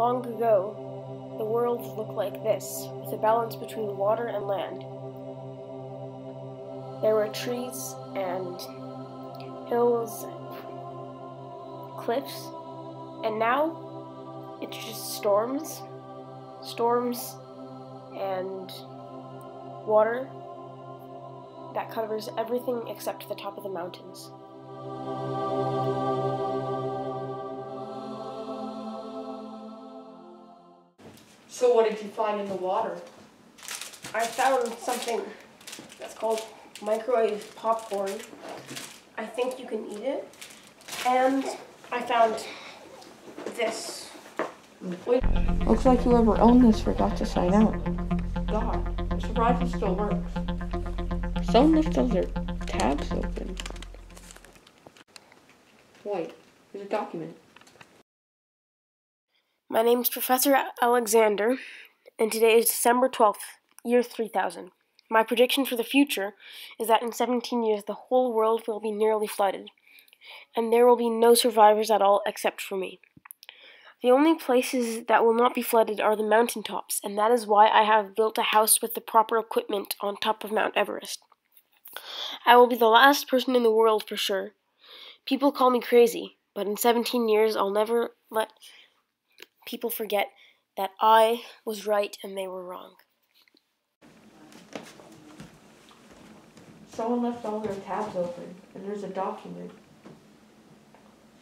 Long ago, the world looked like this, with a balance between water and land. There were trees and hills and cliffs, and now it's just storms, storms and water that covers everything except the top of the mountains. So what did you find in the water? I found something that's called microwave popcorn. I think you can eat it. And I found this. Wait, Looks like whoever owned this forgot to sign out. God, I'm surprised it still works. Someone left all their tabs open. Wait, there's a document. My name's Professor Alexander, and today is December 12th, year 3000. My prediction for the future is that in 17 years the whole world will be nearly flooded, and there will be no survivors at all except for me. The only places that will not be flooded are the mountain tops, and that is why I have built a house with the proper equipment on top of Mount Everest. I will be the last person in the world for sure. People call me crazy, but in 17 years I'll never let people forget that I was right and they were wrong. Someone left all their tabs open, and there's a document.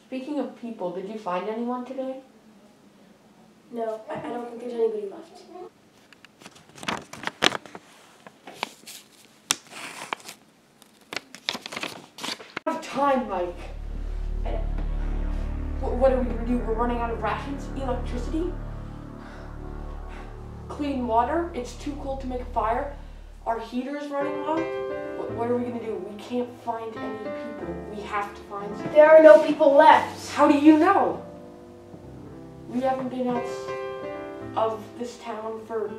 Speaking of people, did you find anyone today? No, I, I don't think there's anybody left. I have time, Mike. What, what are we gonna do? We're running out of rations, electricity, clean water. It's too cold to make a fire. Our heater's running low. What, what are we gonna do? We can't find any people. We have to find some. There are no people left. How do you know? We haven't been out of this town for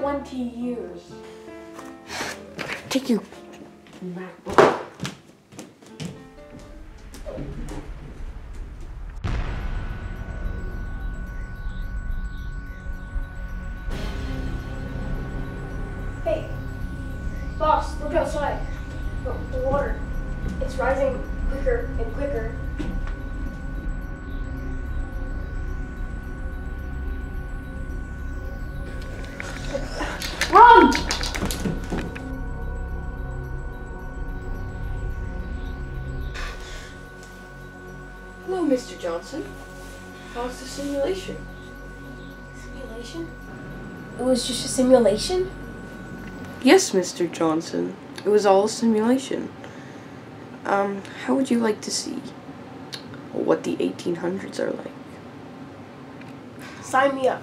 20 years. Take your MacBook. Boss, look outside. The, the water. It's rising quicker and quicker. Run! Hello, Mr. Johnson. How's the simulation? Simulation? It was just a simulation? Yes, Mr. Johnson. It was all a simulation. Um, how would you like to see what the 1800s are like? Sign me up.